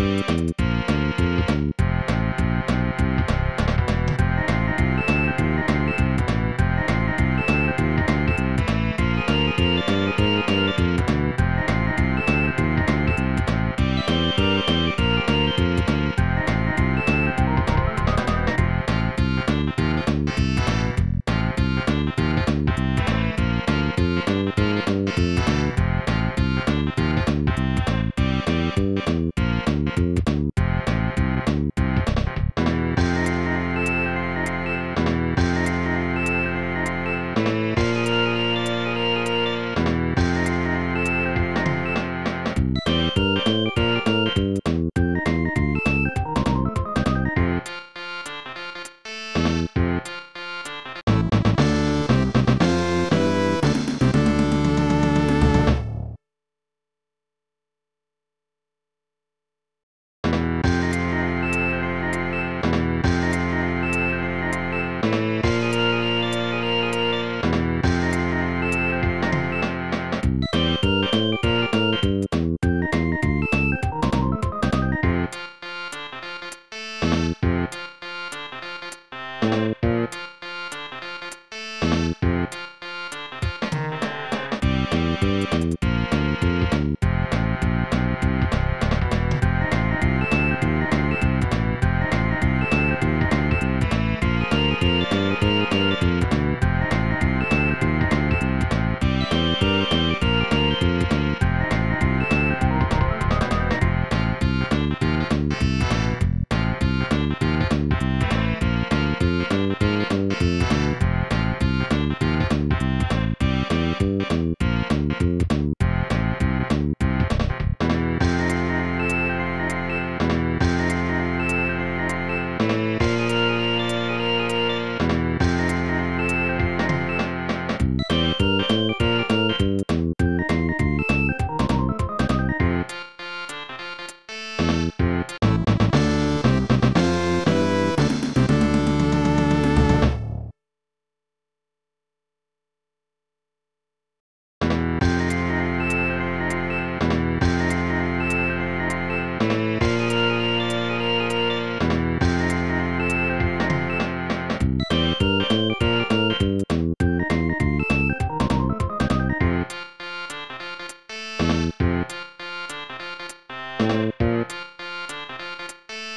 Música